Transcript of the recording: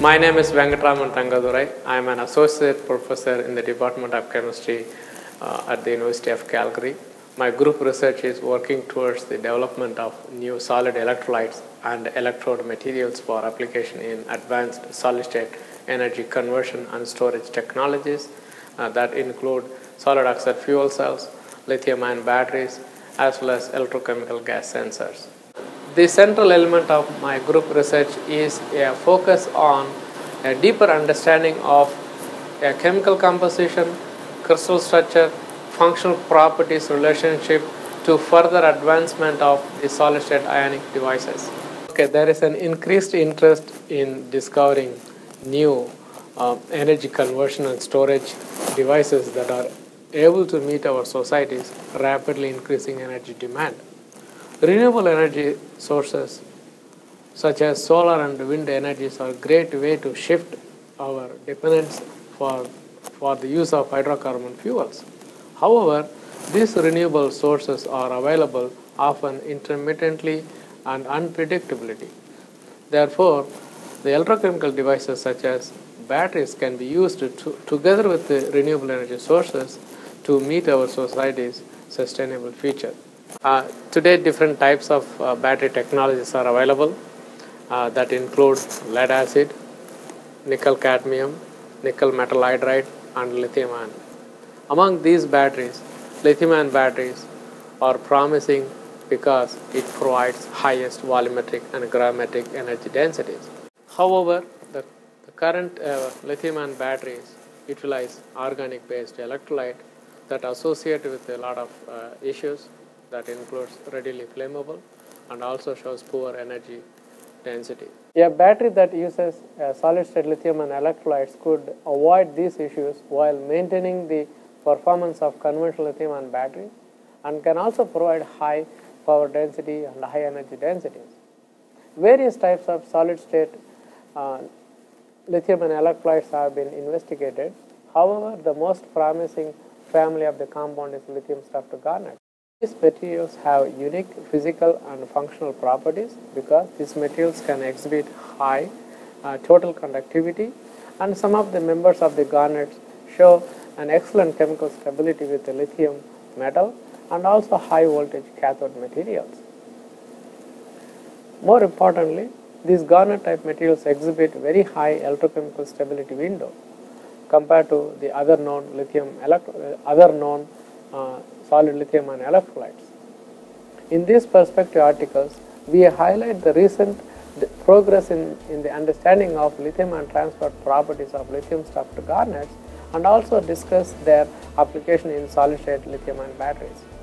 My name is Venkataraman Thangadurai. I am an associate professor in the Department of Chemistry uh, at the University of Calgary. My group research is working towards the development of new solid electrolytes and electrode materials for application in advanced solid state energy conversion and storage technologies uh, that include solid oxide fuel cells, lithium ion batteries, as well as electrochemical gas sensors. The central element of my group research is a focus on a deeper understanding of a chemical composition, crystal structure, functional properties relationship to further advancement of the solid state ionic devices. Okay, there is an increased interest in discovering new uh, energy conversion and storage devices that are able to meet our society's rapidly increasing energy demand. Renewable energy sources such as solar and wind energies are a great way to shift our dependence for, for the use of hydrocarbon fuels. However, these renewable sources are available often intermittently and unpredictability. Therefore, the electrochemical devices such as batteries can be used to, together with the renewable energy sources to meet our society's sustainable future. Uh, today, different types of uh, battery technologies are available uh, that include lead acid, nickel cadmium, nickel metal hydride, and lithium ion. Among these batteries, lithium ion batteries are promising because it provides highest volumetric and gravimetric energy densities. However, the, the current uh, lithium ion batteries utilize organic based electrolyte that associate with a lot of uh, issues that includes readily flammable and also shows poor energy density. A battery that uses solid state lithium ion electrolytes could avoid these issues while maintaining the performance of conventional lithium ion batteries and can also provide high power density and high energy densities. Various types of solid state uh, lithium ion electrolytes have been investigated. However, the most promising family of the compound is lithium garnet. These materials have unique physical and functional properties because these materials can exhibit high uh, total conductivity and some of the members of the garnets show an excellent chemical stability with the lithium metal and also high voltage cathode materials. More importantly, these garnet type materials exhibit very high electrochemical stability window compared to the other known lithium electro, other known uh, solid lithium ion electrolytes. In these perspective articles, we highlight the recent progress in, in the understanding of lithium ion transport properties of lithium stuffed garnets and also discuss their application in solid state lithium ion batteries.